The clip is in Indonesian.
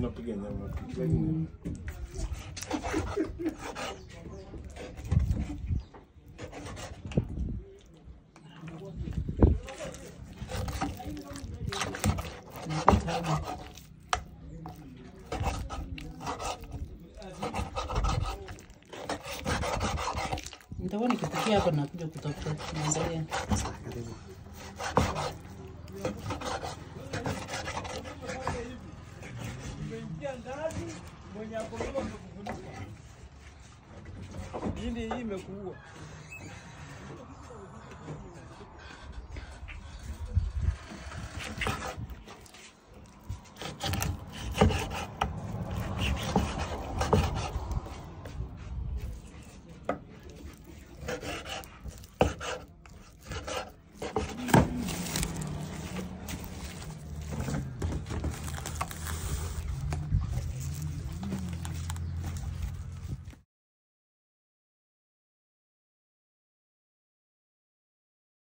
napigania napigania nitakuwa nikipikia hapa nakuja kutafuta mazalia kupiga ngazi, mwenye akolewa amekufunika. Dini hii imekuua.